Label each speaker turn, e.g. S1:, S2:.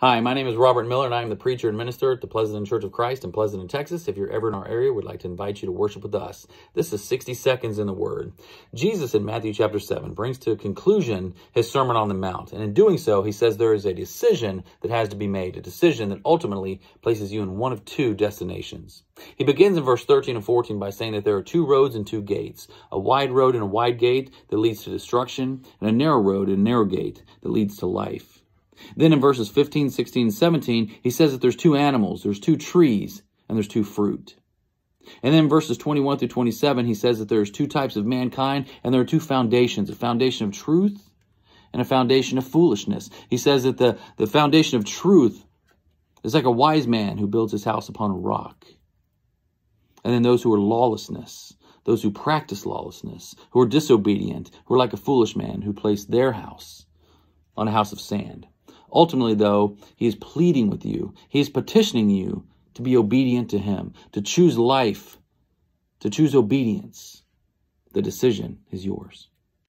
S1: Hi, my name is Robert Miller, and I am the preacher and minister at the Pleasanton Church of Christ in Pleasanton, Texas. If you're ever in our area, we'd like to invite you to worship with us. This is 60 Seconds in the Word. Jesus in Matthew chapter 7 brings to a conclusion his Sermon on the Mount, and in doing so, he says there is a decision that has to be made, a decision that ultimately places you in one of two destinations. He begins in verse 13 and 14 by saying that there are two roads and two gates, a wide road and a wide gate that leads to destruction, and a narrow road and a narrow gate that leads to life. Then in verses 15, 16, 17, he says that there's two animals, there's two trees, and there's two fruit. And then verses 21 through 27, he says that there's two types of mankind, and there are two foundations, a foundation of truth and a foundation of foolishness. He says that the, the foundation of truth is like a wise man who builds his house upon a rock. And then those who are lawlessness, those who practice lawlessness, who are disobedient, who are like a foolish man who placed their house on a house of sand. Ultimately, though, he is pleading with you. He is petitioning you to be obedient to him, to choose life, to choose obedience. The decision is yours.